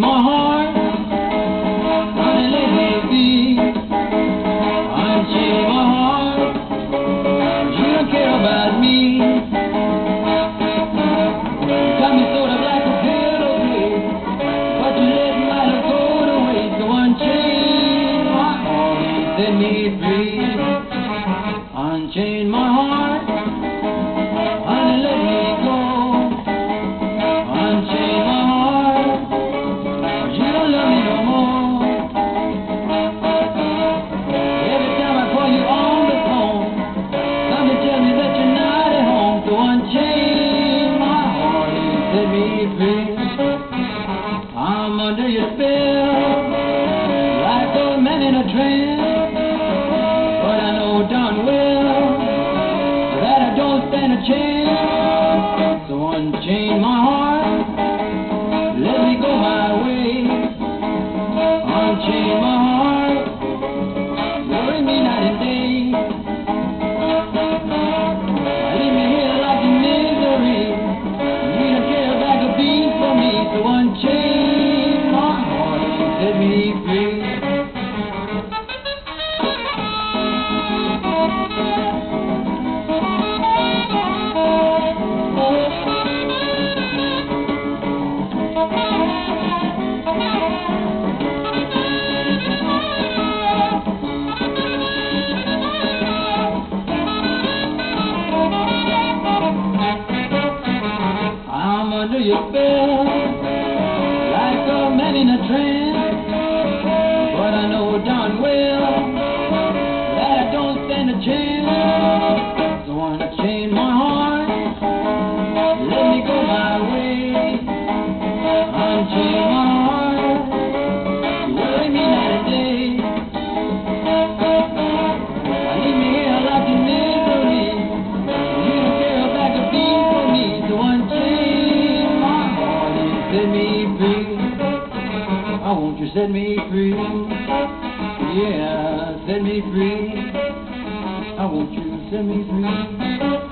my heart. Let be. My heart. You don't care about me. Got me sort of like a but you let to unchain my heart set me. Unchain my heart. Set me free. I'm under your spell, like a man in a trance. But I know darn well that I don't stand a chance. So unchain my heart, I'm your spell, like a man in a trance. But I know darn well that I don't stand a chance. So unchain my heart, let me go my way. Unchain I want you set me free. Yeah, set me free. I want you set me free.